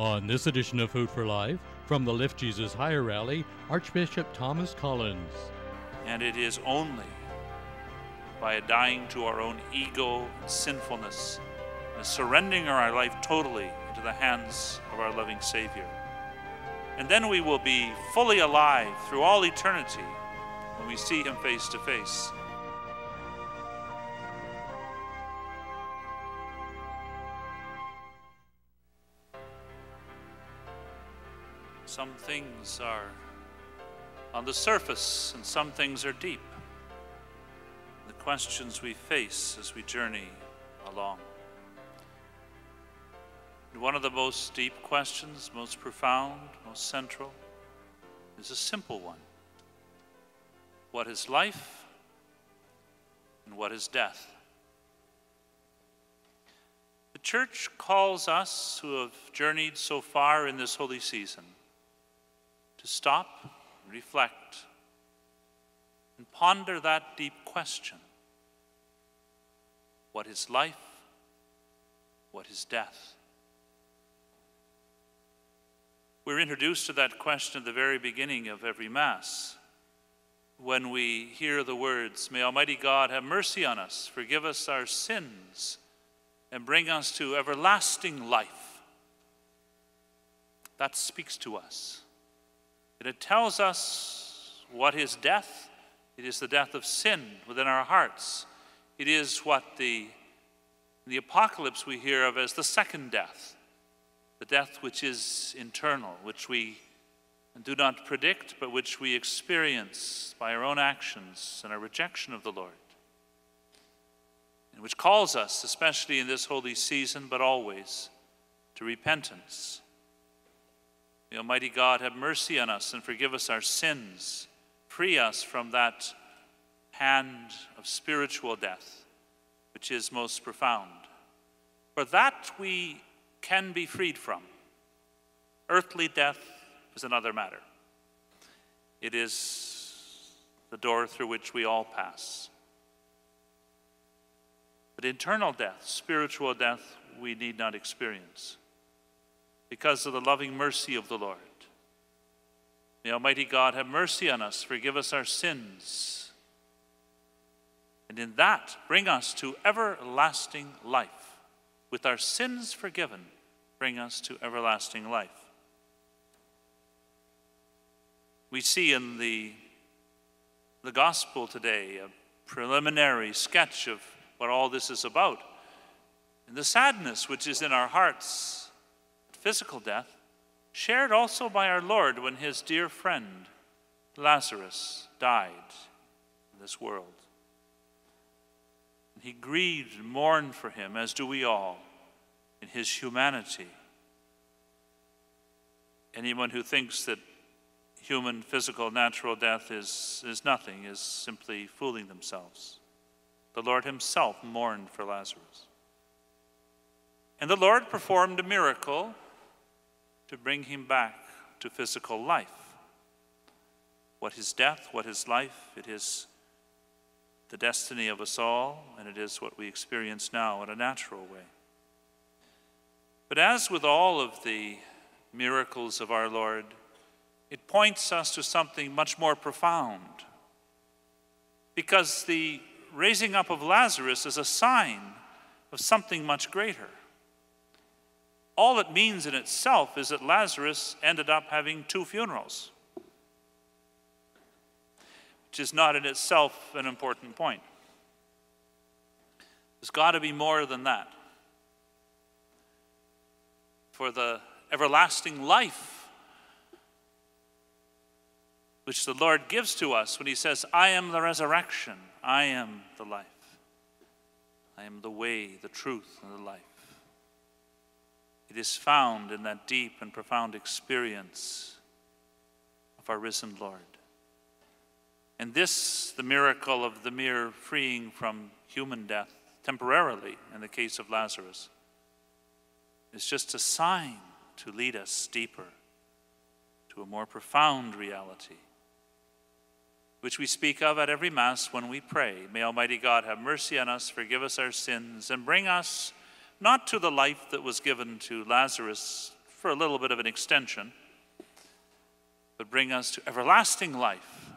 On this edition of Food for Life, from the Lift Jesus Higher Rally, Archbishop Thomas Collins. And it is only by a dying to our own ego and sinfulness and surrendering our life totally into the hands of our loving Savior. And then we will be fully alive through all eternity when we see Him face to face. Things are on the surface and some things are deep. The questions we face as we journey along. And one of the most deep questions, most profound, most central, is a simple one What is life and what is death? The church calls us who have journeyed so far in this holy season to stop, reflect, and ponder that deep question What is life? What is death? We're introduced to that question at the very beginning of every Mass when we hear the words, May Almighty God have mercy on us, forgive us our sins, and bring us to everlasting life. That speaks to us. And it tells us what is death. It is the death of sin within our hearts. It is what the, the apocalypse we hear of as the second death, the death which is internal, which we do not predict, but which we experience by our own actions and our rejection of the Lord. And which calls us, especially in this holy season, but always, to repentance May Almighty God have mercy on us and forgive us our sins, free us from that hand of spiritual death, which is most profound. For that we can be freed from. Earthly death is another matter. It is the door through which we all pass. But internal death, spiritual death, we need not experience because of the loving mercy of the Lord. May Almighty God have mercy on us, forgive us our sins, and in that bring us to everlasting life. With our sins forgiven, bring us to everlasting life. We see in the, the gospel today a preliminary sketch of what all this is about. And the sadness which is in our hearts physical death, shared also by our Lord when his dear friend Lazarus died in this world. And he grieved and mourned for him, as do we all, in his humanity. Anyone who thinks that human, physical, natural death is, is nothing is simply fooling themselves. The Lord himself mourned for Lazarus. And the Lord performed a miracle to bring him back to physical life. What is death, what is life, it is the destiny of us all, and it is what we experience now in a natural way. But as with all of the miracles of our Lord, it points us to something much more profound. Because the raising up of Lazarus is a sign of something much greater all it means in itself is that Lazarus ended up having two funerals, which is not in itself an important point. There's got to be more than that. For the everlasting life which the Lord gives to us when He says, I am the resurrection, I am the life, I am the way, the truth, and the life. It is found in that deep and profound experience of our risen Lord. And this, the miracle of the mere freeing from human death, temporarily in the case of Lazarus, is just a sign to lead us deeper to a more profound reality, which we speak of at every Mass when we pray. May Almighty God have mercy on us, forgive us our sins, and bring us not to the life that was given to Lazarus for a little bit of an extension, but bring us to everlasting life,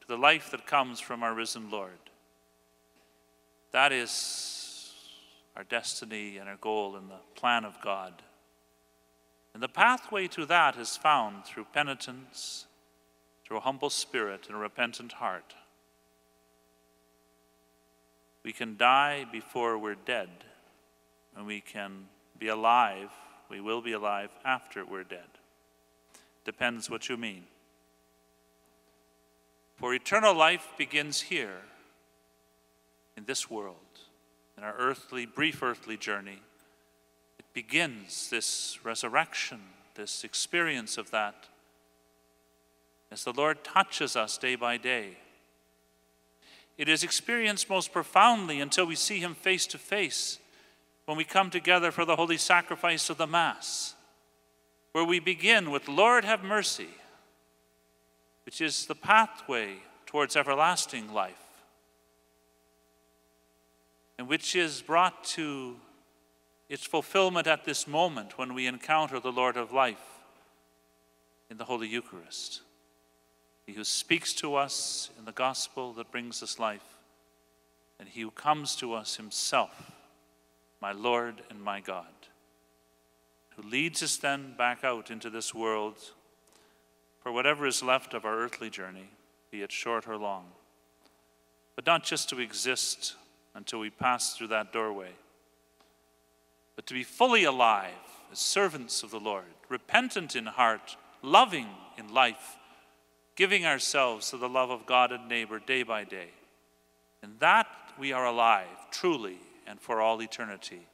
to the life that comes from our risen Lord. That is our destiny and our goal in the plan of God. And the pathway to that is found through penitence, through a humble spirit and a repentant heart. We can die before we're dead, and we can be alive. We will be alive after we're dead. Depends what you mean. For eternal life begins here, in this world, in our earthly, brief earthly journey. It begins this resurrection, this experience of that, as the Lord touches us day by day it is experienced most profoundly until we see Him face to face when we come together for the holy sacrifice of the Mass, where we begin with, Lord, have mercy, which is the pathway towards everlasting life, and which is brought to its fulfillment at this moment when we encounter the Lord of life in the Holy Eucharist. He who speaks to us in the gospel that brings us life, and he who comes to us himself, my Lord and my God, who leads us then back out into this world for whatever is left of our earthly journey, be it short or long, but not just to exist until we pass through that doorway, but to be fully alive as servants of the Lord, repentant in heart, loving in life giving ourselves to the love of God and neighbor day by day. In that we are alive, truly, and for all eternity.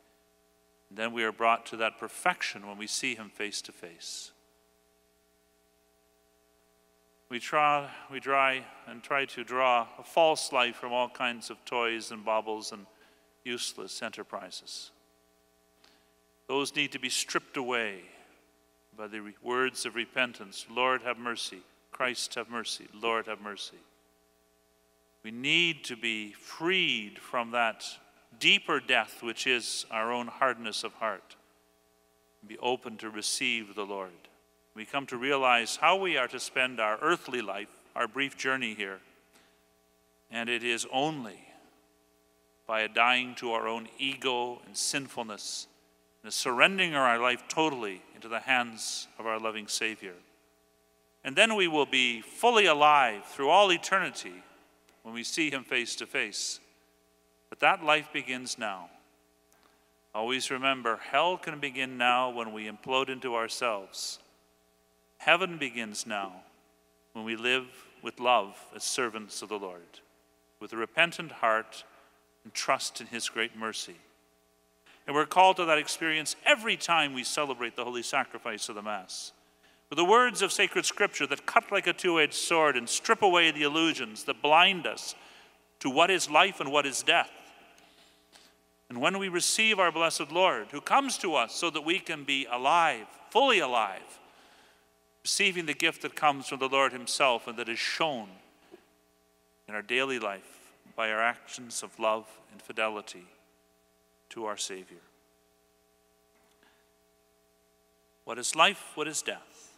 And then we are brought to that perfection when we see Him face to face. We try, we try and try to draw a false life from all kinds of toys and baubles and useless enterprises. Those need to be stripped away by the words of repentance Lord, have mercy. Christ, have mercy. Lord, have mercy. We need to be freed from that deeper death, which is our own hardness of heart, be open to receive the Lord. We come to realize how we are to spend our earthly life, our brief journey here. And it is only by a dying to our own ego and sinfulness and surrendering our life totally into the hands of our loving Savior and then we will be fully alive through all eternity when we see Him face to face. But that life begins now. Always remember, hell can begin now when we implode into ourselves. Heaven begins now when we live with love as servants of the Lord, with a repentant heart and trust in His great mercy. And we're called to that experience every time we celebrate the holy sacrifice of the Mass with the words of sacred scripture that cut like a two edged sword and strip away the illusions that blind us to what is life and what is death. And when we receive our blessed Lord, who comes to us so that we can be alive, fully alive, receiving the gift that comes from the Lord Himself and that is shown in our daily life by our actions of love and fidelity to our Savior. What is life? What is death?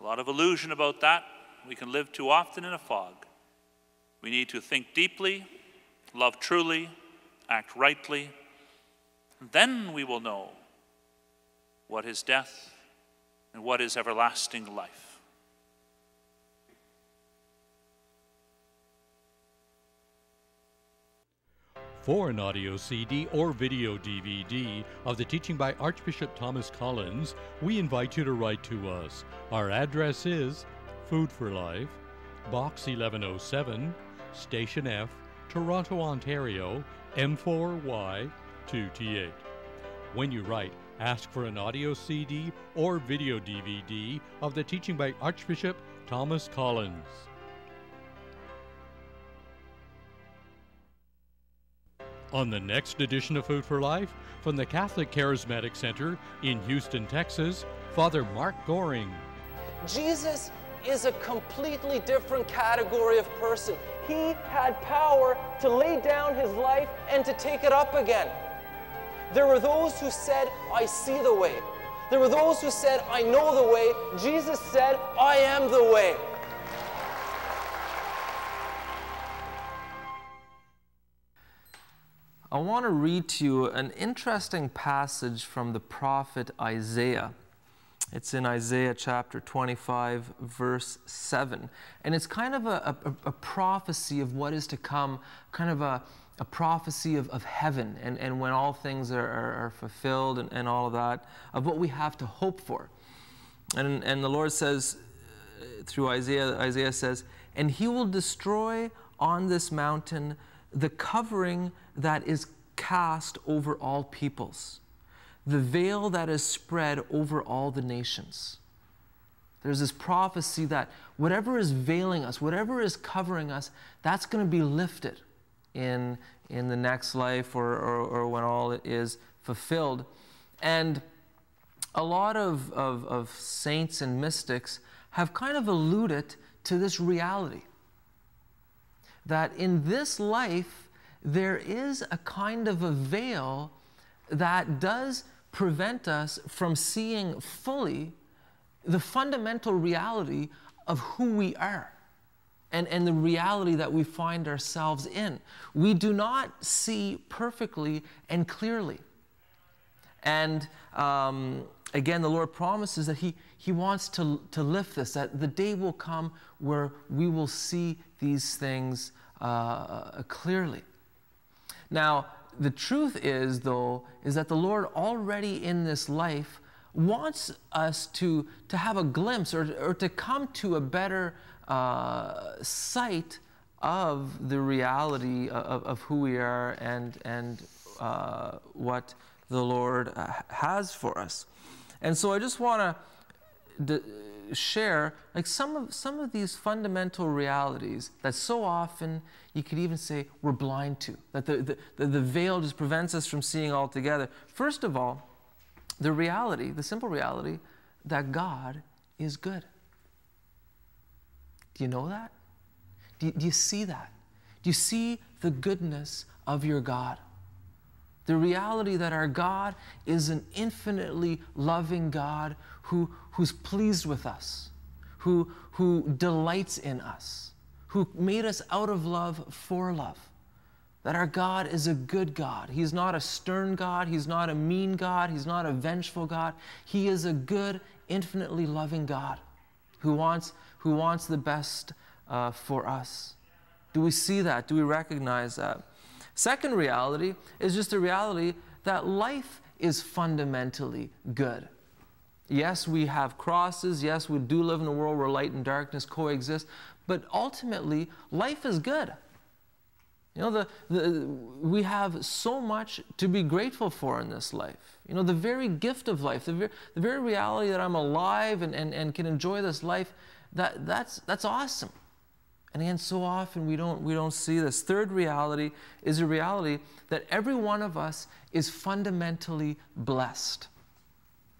A lot of illusion about that. We can live too often in a fog. We need to think deeply, love truly, act rightly. Then we will know what is death and what is everlasting life. For an audio CD or video DVD of the teaching by Archbishop Thomas Collins, we invite you to write to us. Our address is Food for Life, Box 1107, Station F, Toronto, Ontario, M4Y2T8. When you write, ask for an audio CD or video DVD of the teaching by Archbishop Thomas Collins. On the next edition of Food for Life, from the Catholic Charismatic Center in Houston, Texas, Father Mark Goring. Jesus is a completely different category of person. He had power to lay down his life and to take it up again. There were those who said, I see the way. There were those who said, I know the way. Jesus said, I am the way. I want to read to you an interesting passage from the prophet Isaiah. It's in Isaiah chapter 25, verse 7. And it's kind of a, a, a prophecy of what is to come, kind of a, a prophecy of, of heaven and, and when all things are, are, are fulfilled and, and all of that, of what we have to hope for. And, and the Lord says, uh, through Isaiah, Isaiah says, and he will destroy on this mountain the covering that is cast over all peoples, the veil that is spread over all the nations. There's this prophecy that whatever is veiling us, whatever is covering us, that's going to be lifted in, in the next life or, or, or when all is fulfilled. And a lot of, of, of saints and mystics have kind of alluded to this reality that in this life, there is a kind of a veil that does prevent us from seeing fully the fundamental reality of who we are and, and the reality that we find ourselves in. We do not see perfectly and clearly. And um, again, the Lord promises that He, he wants to, to lift this, that the day will come where we will see these things uh, clearly. Now, the truth is, though, is that the Lord already in this life wants us to, to have a glimpse or, or to come to a better uh, sight of the reality of, of, who we are and, and uh, what the Lord uh, has for us. And so I just want to share like some of some of these fundamental realities that so often you could even say we're blind to that the, the, the veil just prevents us from seeing altogether. First of all the reality the simple reality that god is good. Do you know that? Do do you see that? Do you see the goodness of your god? The reality that our God is an infinitely loving God who, who's pleased with us, who, who delights in us, who made us out of love for love. That our God is a good God. He's not a stern God. He's not a mean God. He's not a vengeful God. He is a good, infinitely loving God who wants, who wants the best uh, for us. Do we see that? Do we recognize that? Second reality is just a reality that life is fundamentally good. Yes, we have crosses. Yes, we do live in a world where light and darkness coexist. But ultimately, life is good. You know, the, the, we have so much to be grateful for in this life. You know, the very gift of life, the, ver, the very reality that I'm alive and, and, and can enjoy this life, that, that's, that's awesome. And again, so often we don't, we don't see this. Third reality is a reality that every one of us is fundamentally blessed.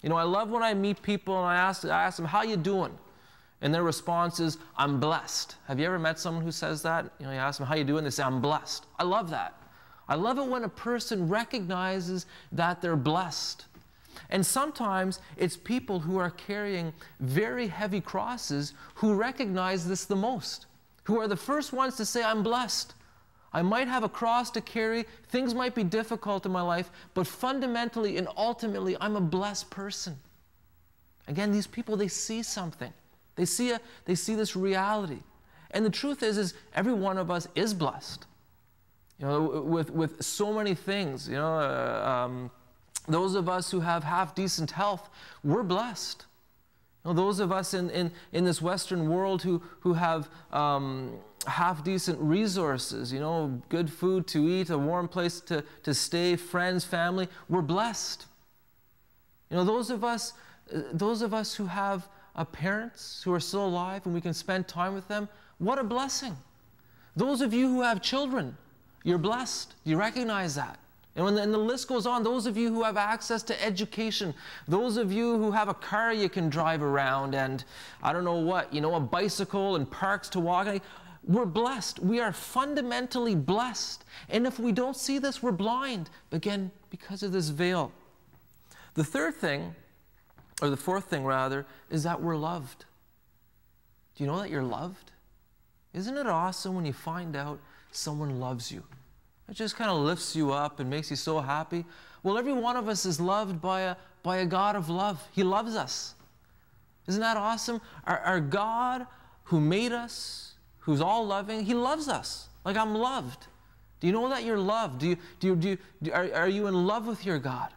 You know, I love when I meet people and I ask, I ask them, how you doing? And their response is, I'm blessed. Have you ever met someone who says that? You know, you ask them, how you doing? They say, I'm blessed. I love that. I love it when a person recognizes that they're blessed. And sometimes it's people who are carrying very heavy crosses who recognize this the most who are the first ones to say, I'm blessed. I might have a cross to carry, things might be difficult in my life, but fundamentally and ultimately, I'm a blessed person. Again, these people, they see something. They see, a, they see this reality. And the truth is, is every one of us is blessed. You know, with, with so many things, you know, uh, um, those of us who have half decent health, we're blessed. You know, those of us in, in, in this Western world who, who have um, half decent resources, you know, good food to eat, a warm place to, to stay, friends, family, we're blessed. You know, those of us, those of us who have uh, parents who are still alive and we can spend time with them, what a blessing. Those of you who have children, you're blessed. You recognize that. And, when the, and the list goes on, those of you who have access to education, those of you who have a car you can drive around and I don't know what, you know, a bicycle and parks to walk, we're blessed. We are fundamentally blessed. And if we don't see this, we're blind, again, because of this veil. The third thing or the fourth thing rather, is that we're loved. Do you know that you're loved? Isn't it awesome when you find out someone loves you? It just kind of lifts you up and makes you so happy. Well, every one of us is loved by a, by a God of love. He loves us. Isn't that awesome? Our, our God who made us, who's all loving, He loves us. Like I'm loved. Do you know that you're loved? Do you, do you, do you, do, are, are you in love with your God?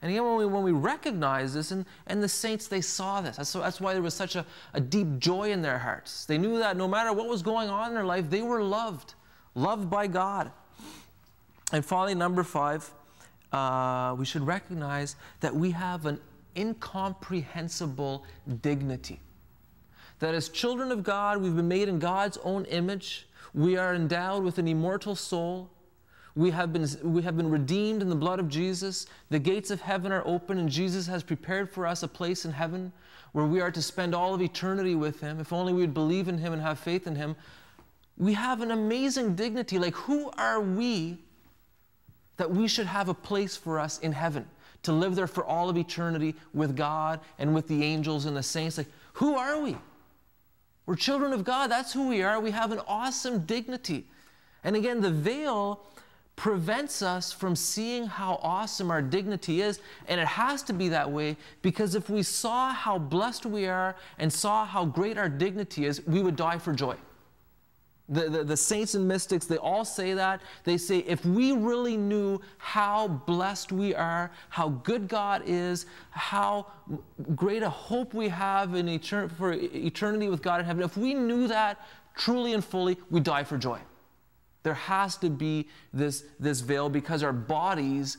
And again, when we, when we recognize this, and, and the saints, they saw this. That's, that's why there was such a, a deep joy in their hearts. They knew that no matter what was going on in their life, they were loved, loved by God. And finally, number five, uh, we should recognize that we have an incomprehensible dignity. That as children of God, we've been made in God's own image. We are endowed with an immortal soul. We have, been, we have been redeemed in the blood of Jesus. The gates of heaven are open, and Jesus has prepared for us a place in heaven where we are to spend all of eternity with Him. If only we would believe in Him and have faith in Him. We have an amazing dignity. Like, who are we that we should have a place for us in heaven to live there for all of eternity with God and with the angels and the saints? Like, who are we? We're children of God. That's who we are. We have an awesome dignity. And again, the veil prevents us from seeing how awesome our dignity is. And it has to be that way because if we saw how blessed we are and saw how great our dignity is, we would die for joy. The, the, the, saints and mystics, they all say that. They say, if we really knew how blessed we are, how good God is, how great a hope we have in etern- for eternity with God in heaven, if we knew that truly and fully, we'd die for joy. There has to be this, this veil because our bodies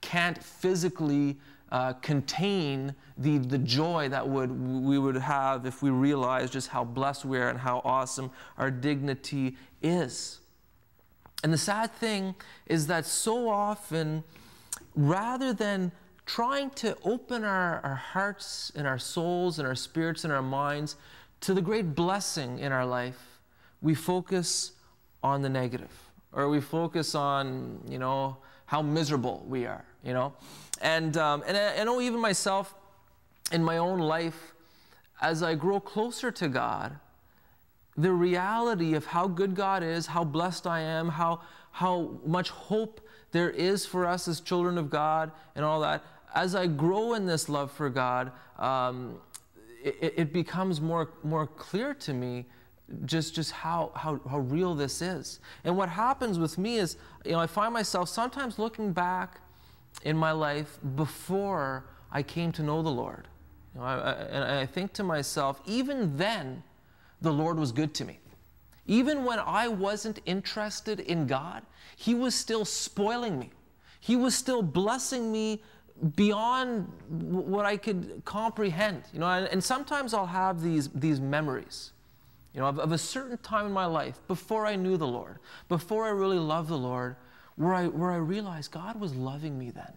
can't physically uh, contain the, the joy that would, we would have if we realize just how blessed we are and how awesome our dignity is. And the sad thing is that so often, rather than trying to open our, our hearts and our souls and our spirits and our minds to the great blessing in our life, we focus on the negative, or we focus on, you know, how miserable we are, you know. And, um, and I, I know even myself in my own life, as I grow closer to God, the reality of how good God is, how blessed I am, how, how much hope there is for us as children of God, and all that, as I grow in this love for God, um, it, it, becomes more, more clear to me just just how, how how real this is. And what happens with me is, you know, I find myself sometimes looking back in my life before I came to know the Lord. You know, I, I, and I think to myself, even then, the Lord was good to me. Even when I wasn't interested in God, He was still spoiling me. He was still blessing me beyond what I could comprehend. You know, and, and sometimes I'll have these, these memories you know, of, of, a certain time in my life before I knew the Lord, before I really loved the Lord, where I, where I realized God was loving me then.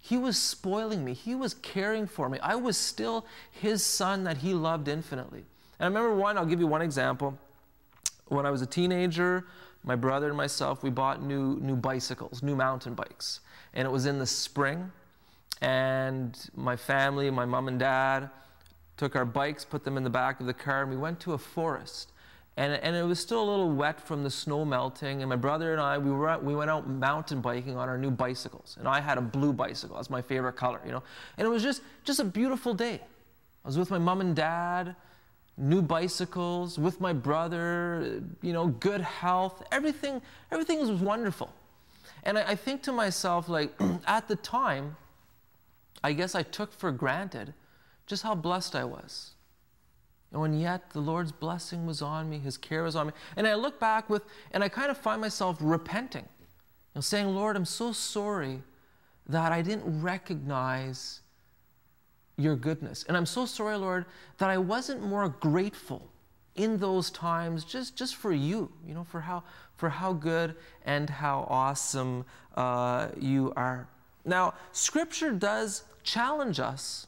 He was spoiling me. He was caring for me. I was still His son that He loved infinitely. And I remember one, I'll give you one example. When I was a teenager, my brother and myself, we bought new, new bicycles, new mountain bikes. And it was in the spring. And my family, my mom and dad, took our bikes, put them in the back of the car, and we went to a forest. And, and it was still a little wet from the snow melting. And my brother and I, we, were, we went out mountain biking on our new bicycles. And I had a blue bicycle. That's my favorite color, you know. And it was just, just a beautiful day. I was with my mom and dad, new bicycles, with my brother, you know, good health. Everything, everything was wonderful. And I, I think to myself, like, at the time, I guess I took for granted just how blessed I was. And yet the Lord's blessing was on me, His care was on me. And I look back with, and I kind of find myself repenting, you know, saying, Lord, I'm so sorry that I didn't recognize your goodness. And I'm so sorry, Lord, that I wasn't more grateful in those times just, just for you, you know, for how, for how good and how awesome uh, you are. Now, Scripture does challenge us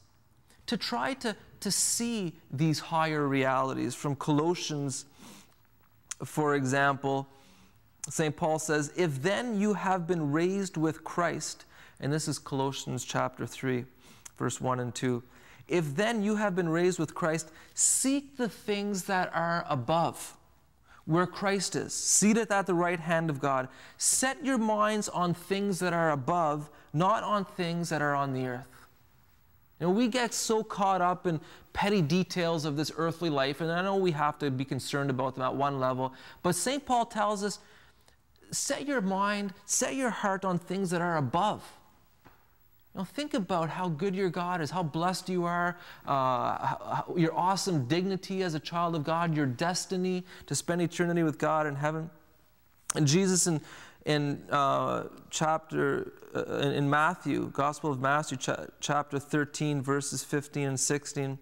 to try to, to see these higher realities. From Colossians, for example, St. Paul says, If then you have been raised with Christ, and this is Colossians chapter 3, verse 1 and 2. If then you have been raised with Christ, seek the things that are above, where Christ is, seated at the right hand of God. Set your minds on things that are above, not on things that are on the earth. Know, we get so caught up in petty details of this earthly life, and I know we have to be concerned about them at one level, but St. Paul tells us set your mind, set your heart on things that are above. Know, think about how good your God is, how blessed you are, uh, how, your awesome dignity as a child of God, your destiny to spend eternity with God in heaven. And Jesus in, in uh, chapter, uh, in Matthew, Gospel of Matthew, cha- chapter 13, verses 15 and 16,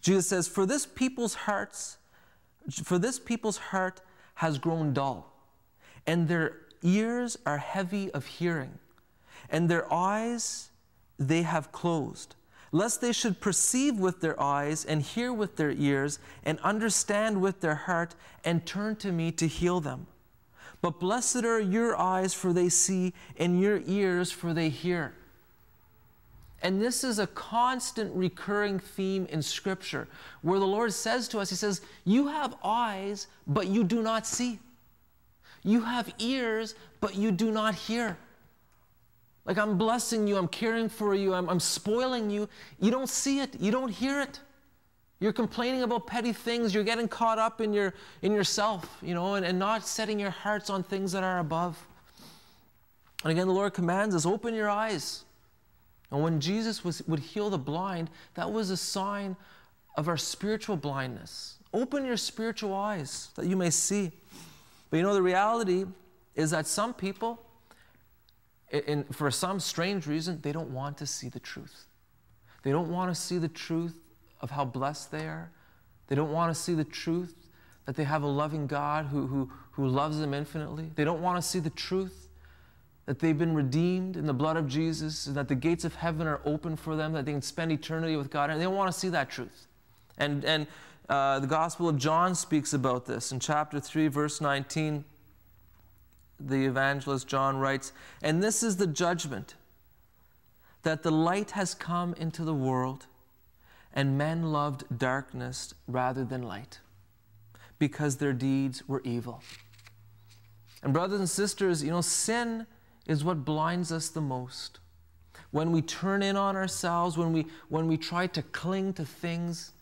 Jesus says, For this people's hearts, for this people's heart has grown dull, and their ears are heavy of hearing, and their eyes they have closed, lest they should perceive with their eyes and hear with their ears and understand with their heart and turn to me to heal them. But blessed are your eyes, for they see, and your ears, for they hear. And this is a constant recurring theme in Scripture where the Lord says to us, He says, You have eyes, but you do not see. You have ears, but you do not hear. Like I'm blessing you, I'm caring for you, I'm, I'm spoiling you. You don't see it, you don't hear it. You're complaining about petty things, you're getting caught up in, your, in yourself, you know, and, and not setting your hearts on things that are above. And again, the Lord commands us open your eyes. And when Jesus was, would heal the blind, that was a sign of our spiritual blindness. Open your spiritual eyes that you may see. But you know, the reality is that some people, in, for some strange reason, they don't want to see the truth. They don't want to see the truth of how blessed they are. They don't want to see the truth that they have a loving God who, who, who loves them infinitely. They don't want to see the truth that they've been redeemed in the blood of Jesus and that the gates of heaven are open for them, that they can spend eternity with God. And they don't want to see that truth. And, and uh, the Gospel of John speaks about this. In chapter 3, verse 19, the evangelist John writes, And this is the judgment that the light has come into the world, and men loved darkness rather than light, because their deeds were evil. And, brothers and sisters, you know, sin is what blinds us the most. When we turn in on ourselves, when we, when we try to cling to things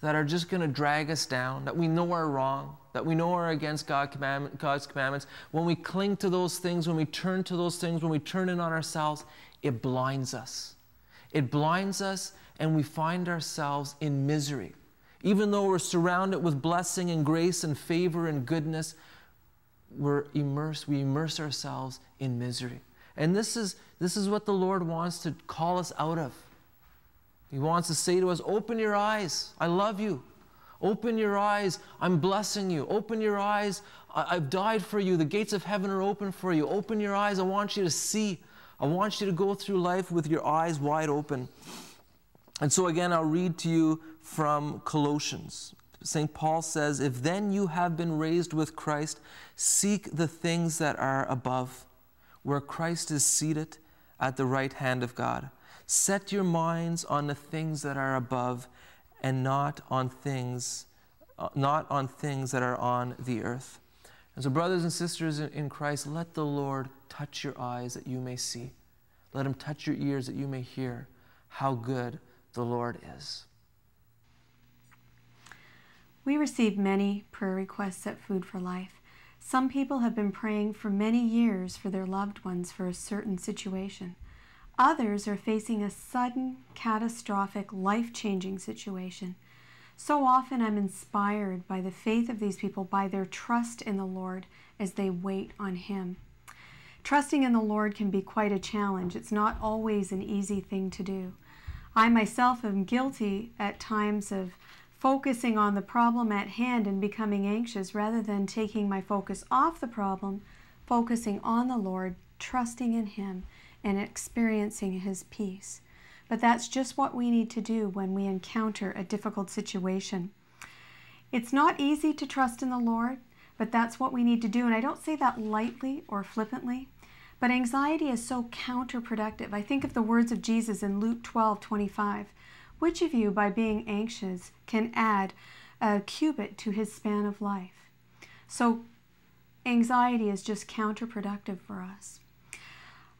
that are just going to drag us down, that we know are wrong, that we know are against God commandment, God's commandments, when we cling to those things, when we turn to those things, when we turn in on ourselves, it blinds us. It blinds us, and we find ourselves in misery. Even though we're surrounded with blessing and grace and favor and goodness, we're immersed, we immerse ourselves in misery. And this is, this is what the Lord wants to call us out of. He wants to say to us, Open your eyes. I love you. Open your eyes. I'm blessing you. Open your eyes. I- have died for you. The gates of heaven are open for you. Open your eyes. I want you to see. I want you to go through life with your eyes wide open. And so, again, I'll read to you from Colossians. St. Paul says, If then you have been raised with Christ, seek the things that are above, where Christ is seated at the right hand of God. Set your minds on the things that are above and not on things uh, not on things that are on the earth. And so brothers and sisters in Christ, let the Lord touch your eyes that you may see. Let him touch your ears that you may hear how good the Lord is. We receive many prayer requests at Food for Life. Some people have been praying for many years for their loved ones for a certain situation. Others are facing a sudden, catastrophic, life changing situation. So often I'm inspired by the faith of these people, by their trust in the Lord as they wait on Him. Trusting in the Lord can be quite a challenge. It's not always an easy thing to do. I myself am guilty at times of focusing on the problem at hand and becoming anxious rather than taking my focus off the problem, focusing on the Lord, trusting in Him, and experiencing His peace. But that's just what we need to do when we encounter a difficult situation. It's not easy to trust in the Lord, but that's what we need to do. And I don't say that lightly or flippantly, But anxiety is so counterproductive. I think of the words of Jesus in Luke 12 25. Which of you, by being anxious, can add a cubit to his span of life? So, anxiety is just counterproductive for us.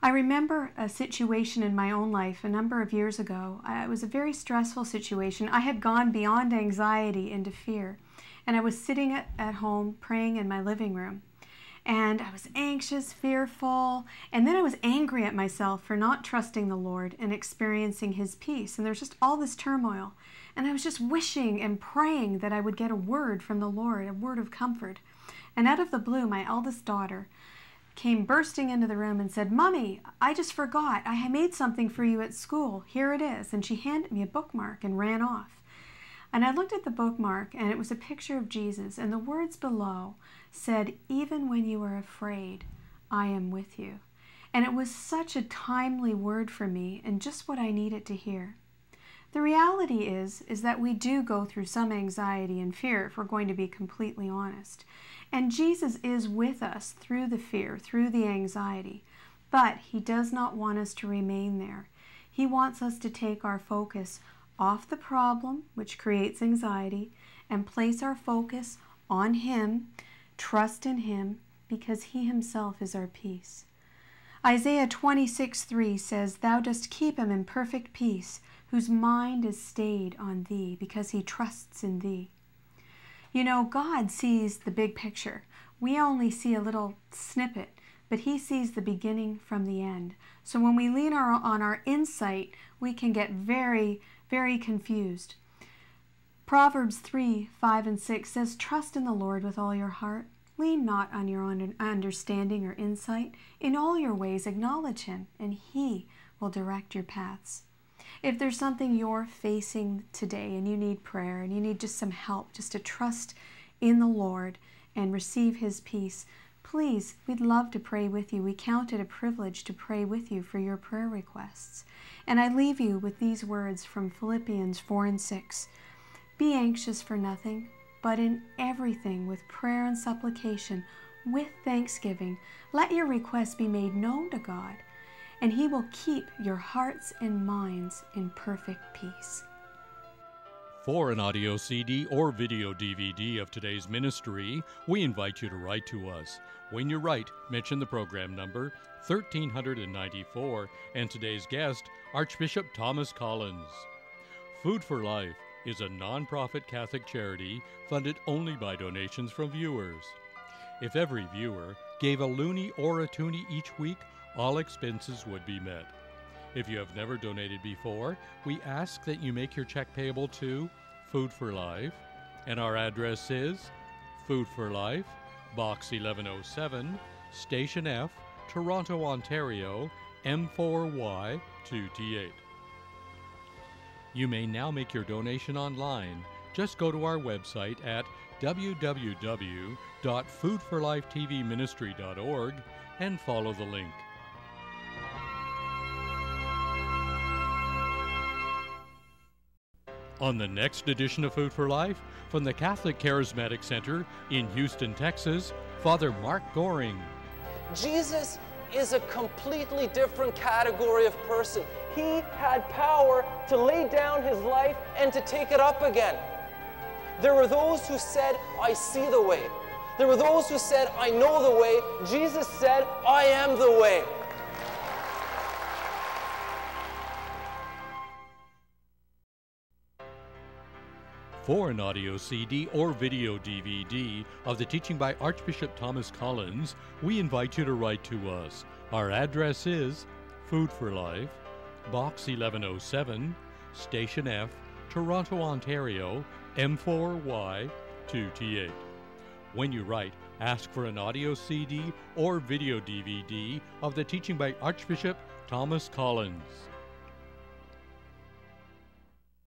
I remember a situation in my own life a number of years ago. It was a very stressful situation. I had gone beyond anxiety into fear, and I was sitting at, home praying in my living room. And I was anxious, fearful, and then I was angry at myself for not trusting the Lord and experiencing His peace. And there was just all this turmoil. And I was just wishing and praying that I would get a word from the Lord, a word of comfort. And out of the blue, my eldest daughter came bursting into the room and said, Mummy, I just forgot. I made something for you at school. Here it is. And she handed me a bookmark and ran off. And I looked at the bookmark, and it was a picture of Jesus. And the words below said, Even when you are afraid, I am with you. And it was such a timely word for me and just what I needed to hear. The reality is is that we do go through some anxiety and fear if we're going to be completely honest. And Jesus is with us through the fear, through the anxiety. But he does not want us to remain there. He wants us to take our focus off the problem, which creates anxiety, and place our focus on him, trust in him, because he himself is our peace. Isaiah 26 3 says, Thou dost keep him in perfect peace whose mind is stayed on thee because he trusts in thee. You know, God sees the big picture. We only see a little snippet, but he sees the beginning from the end. So when we lean our, on our insight, we can get very, very confused. Proverbs 3 5 and 6 says, Trust in the Lord with all your heart. Lean not on your own understanding or insight. In all your ways, acknowledge him, and he will direct your paths. If there's something you're facing today and you need prayer and you need just some help, just to trust in the Lord and receive His peace, please, we'd love to pray with you. We count it a privilege to pray with you for your prayer requests. And I leave you with these words from Philippians 4 and 6 Be anxious for nothing, but in everything with prayer and supplication, with thanksgiving, let your requests be made known to God and He will keep your hearts and minds in perfect peace. For an audio CD or video DVD of today's ministry, we invite you to write to us. When you write, mention the program number 1394 and today's guest, Archbishop Thomas Collins. Food for Life is a nonprofit Catholic charity funded only by donations from viewers. If every viewer gave a loonie or a toonie each week, all expenses would be met. If you have never donated before, we ask that you make your check payable to Food for Life, and our address is Food for Life, Box 1107, Station F, Toronto, Ontario, M4Y2T8. You may now make your donation online. Just go to our website at www.foodforlifetvministry.org and follow the link. On the next edition of Food for Life, from the Catholic Charismatic Center in Houston, Texas, Father Mark Goring. Jesus is a completely different category of person. He had power to lay down his life and to take it up again. There were those who said, I see the way. There were those who said, I know the way. Jesus said, I am the way. For an audio CD or video DVD of the teaching by Archbishop Thomas Collins, we invite you to write to us. Our address is Food for Life, Box 1107, Station F, Toronto, Ontario, M4Y2T8. When you write, ask for an audio CD or video DVD of the teaching by Archbishop Thomas Collins.